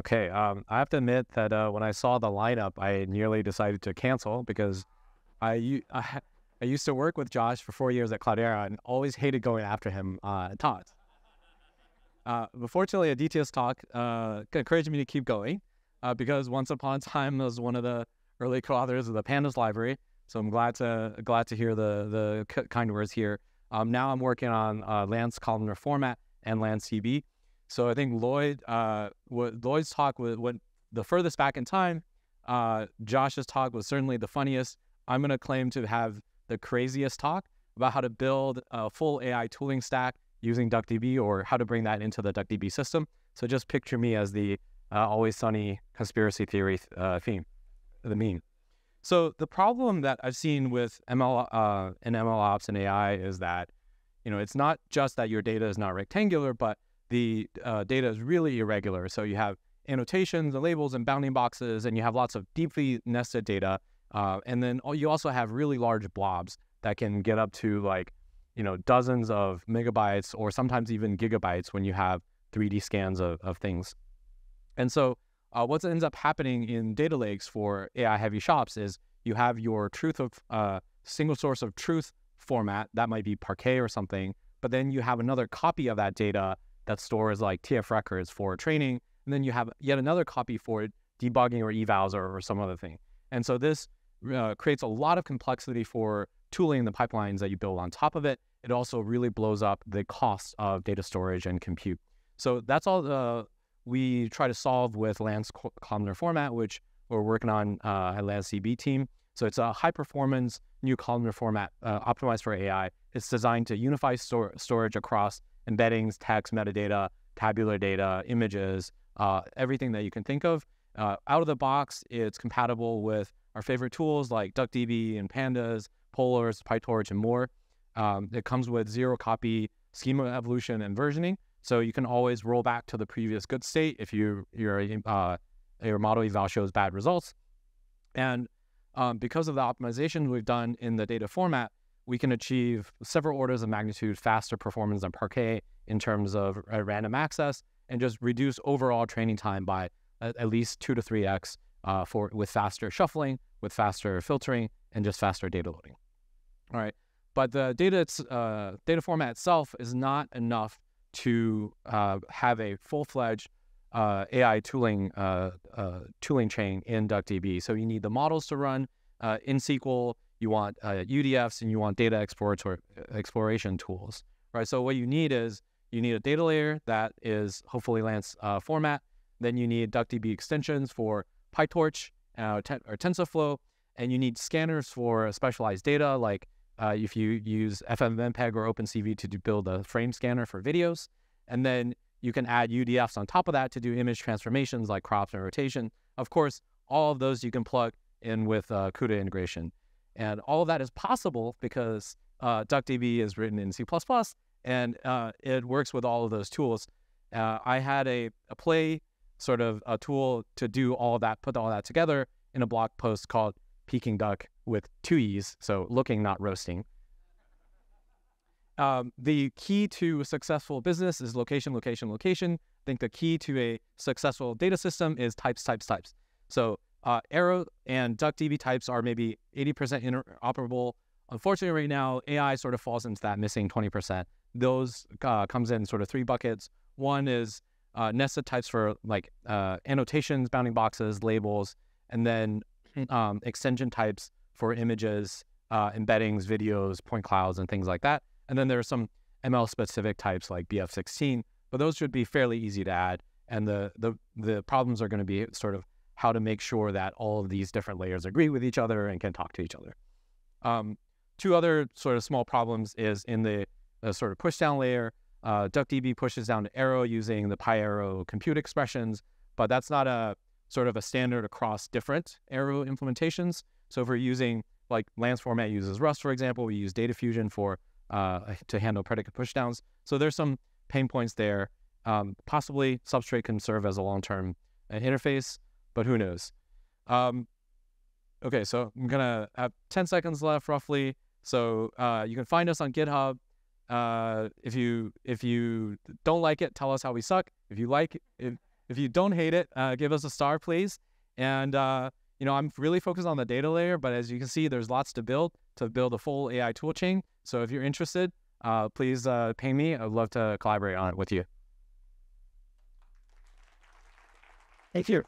Okay, um, I have to admit that uh, when I saw the lineup, I nearly decided to cancel because I, I, I used to work with Josh for four years at Cloudera and always hated going after him uh, at. Uh, but fortunately, Aditya's talk uh, encouraged me to keep going uh, because once upon a time I was one of the early co-authors of the Pandas library. So I'm glad to glad to hear the the kind words here. Um, now I'm working on uh, Lance columnar format and LanceDB. So I think Lloyd, uh, what Lloyd's talk went the furthest back in time. Uh, Josh's talk was certainly the funniest. I'm going to claim to have the craziest talk about how to build a full AI tooling stack using DuckDB or how to bring that into the DuckDB system. So just picture me as the uh, always sunny conspiracy theory uh, theme, the meme. So the problem that I've seen with ML uh, and ML ops and AI is that, you know, it's not just that your data is not rectangular, but the uh, data is really irregular. So you have annotations and labels and bounding boxes, and you have lots of deeply nested data. Uh, and then you also have really large blobs that can get up to like, you know, dozens of megabytes or sometimes even gigabytes when you have 3D scans of, of things. And so uh, what ends up happening in data lakes for AI heavy shops is you have your truth of uh, single source of truth format that might be Parquet or something, but then you have another copy of that data that stores like TF records for training. And then you have yet another copy for debugging or evals or, or some other thing. And so this uh, creates a lot of complexity for tooling the pipelines that you build on top of it. It also really blows up the cost of data storage and compute. So that's all the, we try to solve with Lance columnar format, which we're working on uh, at LanceDB team. So it's a high performance new columnar format uh, optimized for AI. It's designed to unify stor- storage across embeddings, text, metadata, tabular data, images, uh, everything that you can think of. Uh, out of the box, it's compatible with our favorite tools like DuckDB and Pandas, Polars, PyTorch, and more. Um, it comes with zero copy schema evolution and versioning, so you can always roll back to the previous good state if you your uh, your model eval shows bad results. And um, because of the optimizations we've done in the data format, we can achieve several orders of magnitude faster performance than Parquet in terms of uh, random access and just reduce overall training time by at, at least two to three x uh, for with faster shuffling, with faster filtering, and just faster data loading. All right, but the data uh, data format itself is not enough to uh, have a full fledged uh, AI tooling uh, tooling chain in DuckDB. So you need the models to run in SQL you want uh, UDFs, and you want data uh, exploration tools, right? So what you need is you need a data layer that is hopefully Lance uh, format. Then you need DuckDB extensions for PyTorch uh, or TensorFlow, and you need scanners for specialized data, like uh, if you use FFmpeg or OpenCV to build a frame scanner for videos, and then you can add UDFs on top of that to do image transformations like crops and rotation. Of course, all of those you can plug in with uh, CUDA integration. And all of that is possible because uh, DuckDB is written in C++ and uh, it works with all of those tools. Uh, I had a, a play sort of a tool to do all that, put all that together in a blog post called Peeking Duck with two E's, so looking, not roasting. Um, the key to a successful business is location, location, location. I think the key to a successful data system is types, types, types. So uh, Arrow and DuckDB types are maybe 80% interoperable. Unfortunately, right now, AI sort of falls into that missing 20%. Those uh, comes in sort of three buckets. One is uh, nested types for like uh, annotations, bounding boxes, labels, and then um, extension types for images, uh, embeddings, videos, point clouds, and things like that. And then there are some ML specific types like BF16, but those should be fairly easy to add. And the the the problems are going to be sort of how to make sure that all of these different layers agree with each other and can talk to each other. Um, two other sort of small problems is in the, the sort of pushdown layer. Uh, DuckDB pushes down to Arrow using the PyArrow compute expressions, but that's not a sort of a standard across different Arrow implementations. So if we're using like Lance format uses Rust, for example, we use Data Fusion for uh, to handle predicate pushdowns. So there's some pain points there. Um, possibly Substrait can serve as a long-term uh, interface but who knows? Um, okay, so I'm gonna have 10 seconds left roughly. So uh, you can find us on GitHub. Uh, if you if you don't like it, tell us how we suck. If you like if if you don't hate it, uh, give us a star, please. And uh, you know, I'm really focused on the data layer, but as you can see, there's lots to build to build a full AI toolchain. So if you're interested, uh, please uh, pay me. I'd love to collaborate on it with you. Thank you.